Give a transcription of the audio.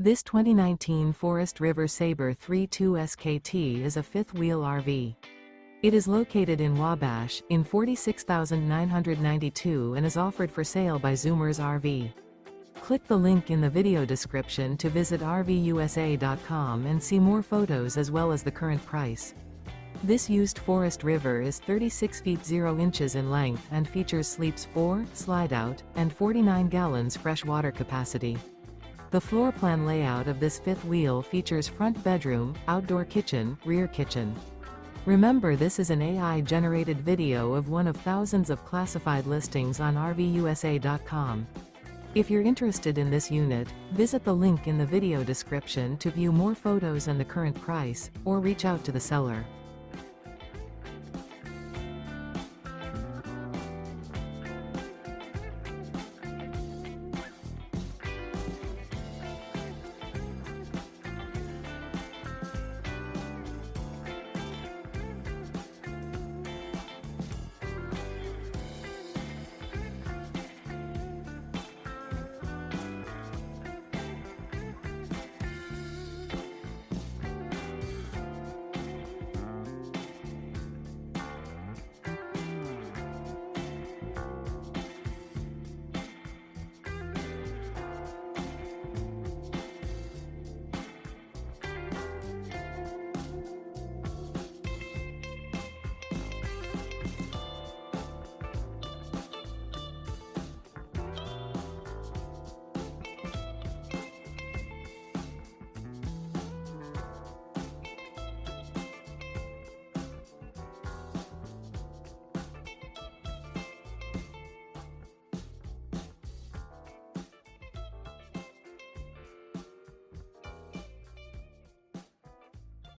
This 2019 Forest River Sabre 32 SKT is a fifth-wheel RV. It is located in Wabash, in 46,992 and is offered for sale by Zoomers RV. Click the link in the video description to visit RVUSA.com and see more photos as well as the current price. This used Forest River is 36 feet 0 inches in length and features sleeps 4, slide out, and 49 gallons fresh water capacity. The floor plan layout of this fifth wheel features front bedroom, outdoor kitchen, rear kitchen. Remember this is an AI-generated video of one of thousands of classified listings on RVUSA.com. If you're interested in this unit, visit the link in the video description to view more photos and the current price, or reach out to the seller.